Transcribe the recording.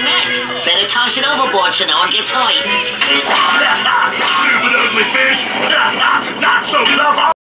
your neck. Better toss it overboard so no one gets hurt. Stupid ugly fish!